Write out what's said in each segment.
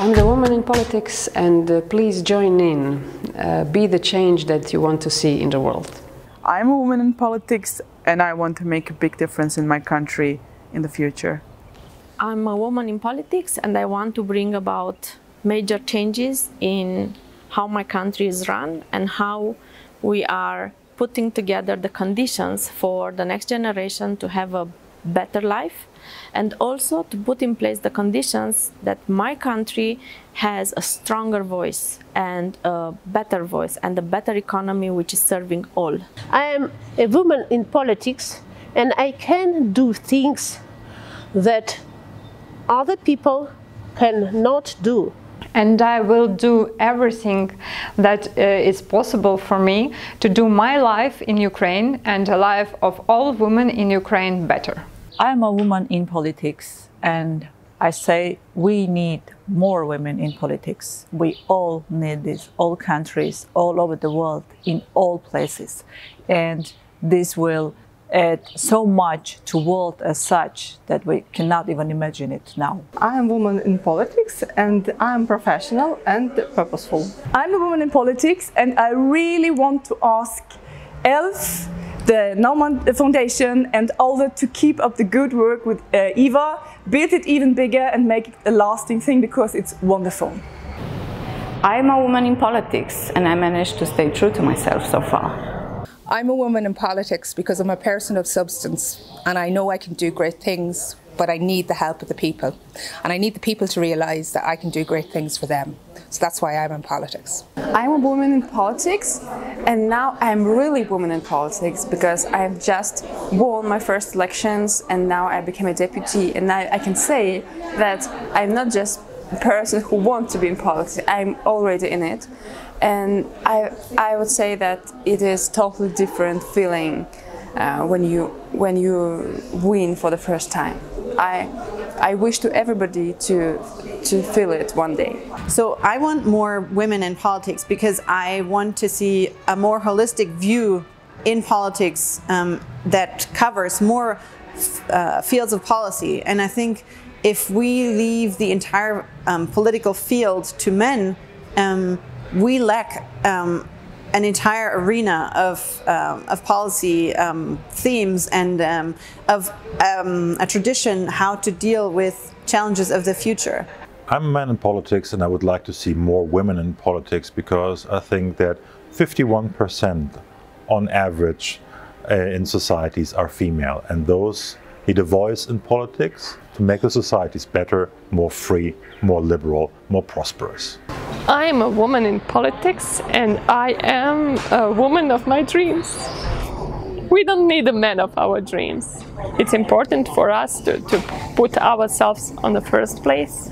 I'm the woman in politics and uh, please join in. Uh, be the change that you want to see in the world. I'm a woman in politics and I want to make a big difference in my country in the future. I'm a woman in politics and I want to bring about major changes in how my country is run and how we are putting together the conditions for the next generation to have a better life and also to put in place the conditions that my country has a stronger voice and a better voice and a better economy which is serving all. I am a woman in politics and I can do things that other people cannot do and I will do everything that uh, is possible for me to do my life in Ukraine and the life of all women in Ukraine better. I am a woman in politics and I say we need more women in politics. We all need this, all countries, all over the world, in all places. And this will add so much to world as such that we cannot even imagine it now. I am a woman in politics and I am professional and purposeful. I'm a woman in politics and I really want to ask ELF, the Naumann Foundation and Alde to keep up the good work with uh, EWA, build it even bigger and make it a lasting thing because it's wonderful. I'm a woman in politics and I managed to stay true to myself so far. I'm a woman in politics because I'm a person of substance and I know I can do great things, but I need the help of the people. And I need the people to realise that I can do great things for them. So that's why I'm in politics. I'm a woman in politics and now I'm really a woman in politics because I've just won my first elections and now I became a deputy and now I can say that I'm not just person who wants to be in politics, I'm already in it and I, I would say that it is totally different feeling uh, when you when you win for the first time. I I wish to everybody to to feel it one day. So I want more women in politics because I want to see a more holistic view in politics um, that covers more uh, fields of policy. And I think if we leave the entire um, political field to men, um, we lack um, an entire arena of, um, of policy um, themes and um, of a tradition how to deal with challenges of the future. I'm a man in politics and I would like to see more women in politics because I think that 51% on average uh, in societies are female and those need a voice in politics to make the societies better, more free, more liberal, more prosperous. I'm a woman in politics and I am a woman of my dreams. We don't need a man of our dreams. It's important for us to, to put ourselves on the first place,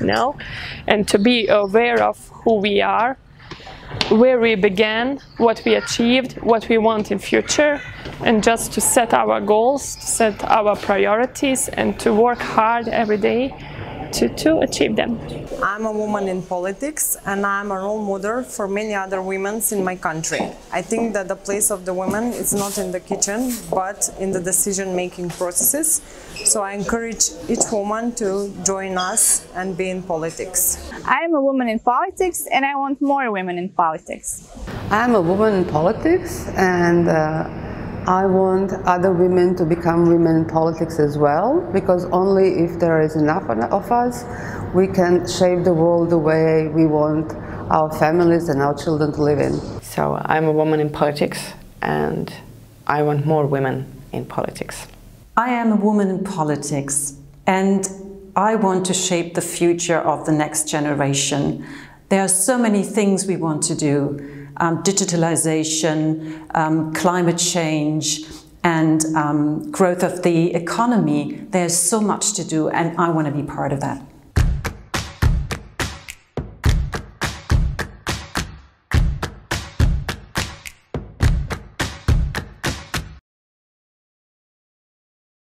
know, and to be aware of who we are, where we began, what we achieved, what we want in future, and just to set our goals, to set our priorities, and to work hard every day to, to achieve them. I'm a woman in politics and I'm a role model for many other women in my country. I think that the place of the women is not in the kitchen but in the decision-making processes. So I encourage each woman to join us and be in politics. I'm a woman in politics and I want more women in politics. I'm a woman in politics and uh, I want other women to become women in politics as well, because only if there is enough of us, we can shape the world the way we want our families and our children to live in. So I'm a woman in politics and I want more women in politics. I am a woman in politics and I want to shape the future of the next generation. There are so many things we want to do um, digitalization, um, climate change, and um, growth of the economy. There's so much to do, and I want to be part of that.